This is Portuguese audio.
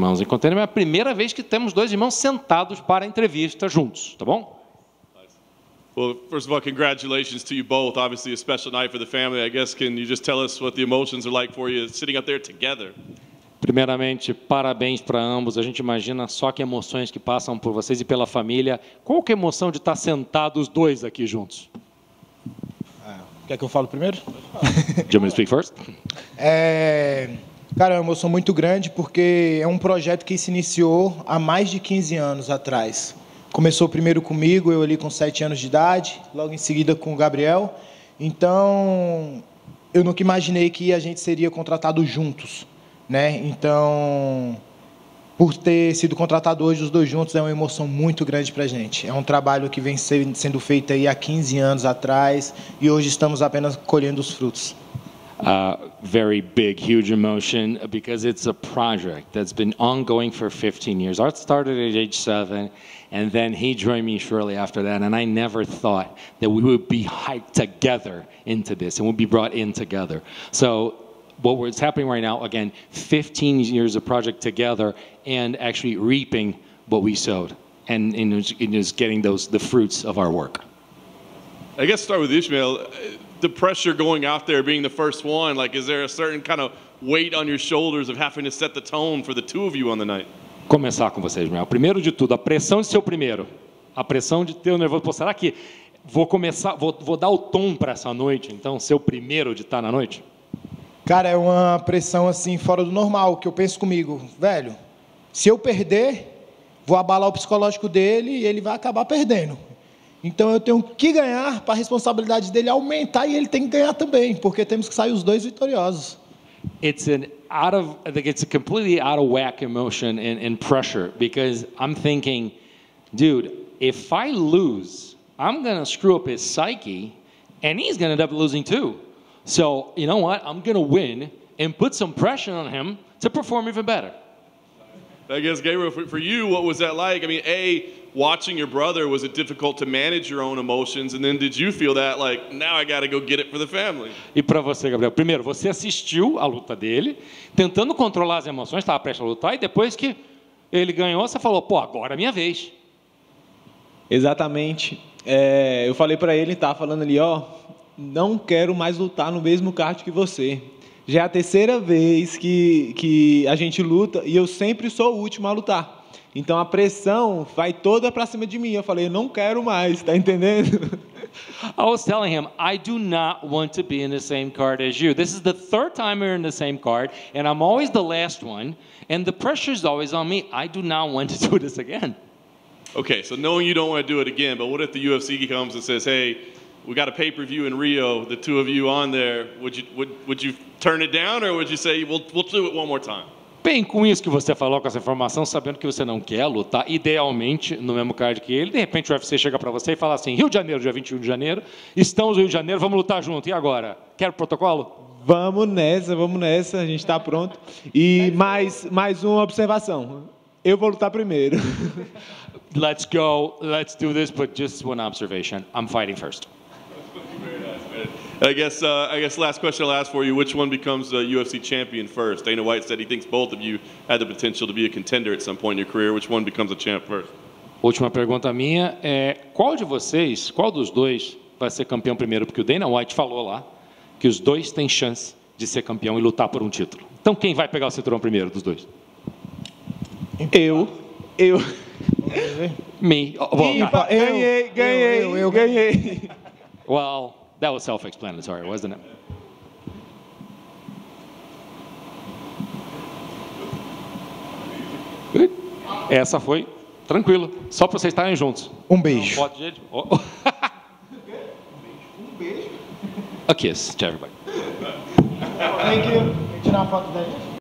irmãos em Container, é a primeira vez que temos dois irmãos sentados para a entrevista juntos, tá bom? Well, first of all, congratulations to you both. Obviously, a special night for the family. I guess, can you just tell us what the emotions are like for you sitting up there together? Primeiramente, parabéns para ambos. A gente imagina só que emoções que passam por vocês e pela família. Qual que é a emoção de estar sentados os dois aqui juntos? Quer que eu fale primeiro? Do you want me to speak first? É, cara, é uma emoção muito grande porque é um projeto que se iniciou há mais de 15 anos atrás. Começou primeiro comigo, eu ali com 7 anos de idade, logo em seguida com o Gabriel. Então, eu nunca imaginei que a gente seria contratado juntos, né? Então, por ter sido contratado hoje os dois juntos é uma emoção muito grande para a gente. É um trabalho que vem sendo feito aí há 15 anos atrás e hoje estamos apenas colhendo os frutos. Uh, very big, huge emotion because it's a project that's been ongoing for 15 years. Art started at age seven, and then he joined me shortly after that. And I never thought that we would be hyped together into this and would be brought in together. So what is happening right now, again, 15 years of project together and actually reaping what we sowed and, and, just getting those the fruits of our work. I guess start with Ishmael. The pressure going out there, being the first one, like, is there a certain kind of weight on your shoulders of having to set the tone for the two of you on the night? Começar com vocês, Ismael. Primeiro de tudo, a pressão de ser o primeiro. A pressão de ter o nervoso. Pô, será que vou começar, vou, vou dar o tom para essa noite, então, ser o primeiro de estar na noite? Cara, é uma pressão assim fora do normal, que eu penso comigo, velho, se eu perder, vou abalar o psicológico dele e ele vai acabar perdendo. Então eu tenho que ganhar para a responsabilidade dele aumentar e ele tem que ganhar também, porque temos que sair os dois vitoriosos. It's an out of I think it's a completely out of whack emotion and, and pressure because I'm thinking, dude, if I lose, I'm gonna screw up his psyche and he's gonna end up losing too. So, you know what? I'm to win and put some pressure on him to perform even better. I guess, Gabriel, for, for, you, what was that like? I mean, A, watching your brother, was it difficult to manage your own emotions? And then did you feel that, like, now I got to go get it for the family? E para você, Gabriel, primeiro, você assistiu a luta dele, tentando controlar as emoções, estava prestes a lutar, e depois que ele ganhou, você falou, pô, agora é minha vez. Exatamente. É, eu falei para ele, estava falando ali, ó, não quero mais lutar no mesmo kart que você. Já é a terceira vez que, que a gente luta e eu sempre sou o último a lutar. Então a pressão vai toda para cima de mim. Eu falei, eu não quero mais, tá entendendo? I was telling him, I do not want to be in the same card as you. This is the third time we're in the same card, and I'm always the last one, and the pressure is always on me. I do not want to do this again. Okay, so knowing you don't want to do it again, but what if the UFC comes and says, hey, we got a pay-per-view in Rio, the two of you on there. Would you would would you turn it down or would you say we'll we'll do it one more time? Bem, com isso que você falou, com essa informação, sabendo que você não quer lutar, idealmente, no mesmo card que ele, de repente o UFC chega para você e fala assim, Rio de Janeiro, dia 21 de janeiro, estamos no Rio de Janeiro, vamos lutar junto, e agora? Quer o protocolo? Vamos nessa, vamos nessa, a gente está pronto. E mais, mais uma observação, eu vou lutar primeiro. let's go, let's do this, but just one observation, I'm fighting first. I guess, uh, I guess last question I'll ask for you, which one becomes a UFC champion first? Dana White said he thinks both of you had the potential to be a contender at some point in your career. Which one becomes a champ first? Última pergunta minha é, qual de vocês, qual dos dois vai ser campeão primeiro? Porque o Dana White falou lá que os dois têm chance de ser campeão e lutar por um título. Então quem vai pegar o cinturão primeiro dos dois? Eu. Eu. Me. Oh, ganhei, ganhei, eu, eu, eu ganhei. Well, That was self-explanatory, wasn't it? Good. Essa foi tranquilo, só para vocês estarem juntos. Um beijo. Pode, gente. Oh. um beijo. A kiss to everybody. Thank you. Tirar uma foto da gente.